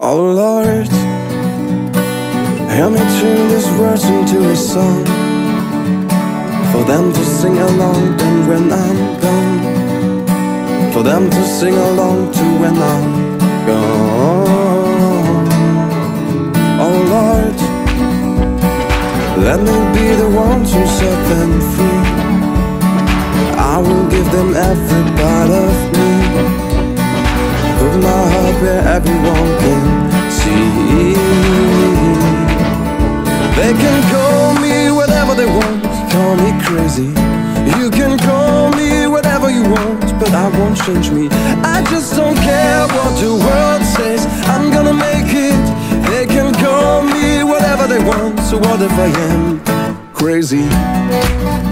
Oh Lord, help me turn these words into a song. For them to sing along to when I'm gone. For them to sing along to when I'm gone. Oh Lord, let me be the one to set them free. I will give them every part of me. Put my heart where everyone They can call me whatever they want. Call me crazy. You can call me whatever you want But I won't change me. I just don't care what the world says. I'm gonna make it. They can call me whatever they want. So what if I am crazy?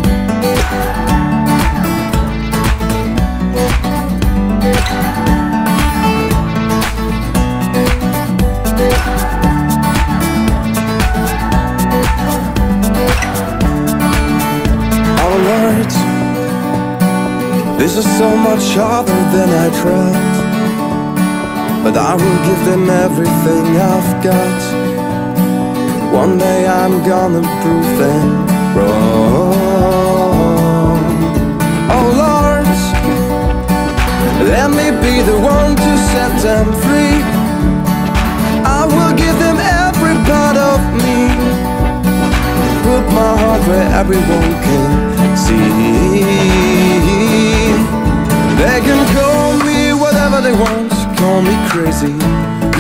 This is so much harder than I tried. But I will give them everything I've got. One day I'm gonna prove them wrong. Oh Lord Let me be the one to set them free. I will give them every part of me. Put my heart where everyone can see. They can call me whatever they want, call me crazy.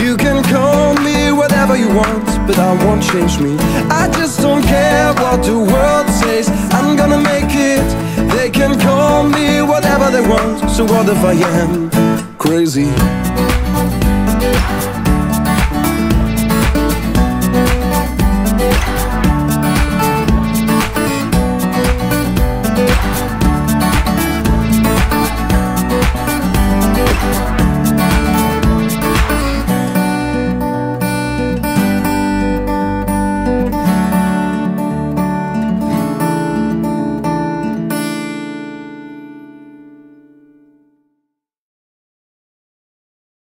You can call me whatever you want, but I won't change me. I just don't care what the world says. I'm gonna make it. They can call me whatever they want. So what if I am crazy?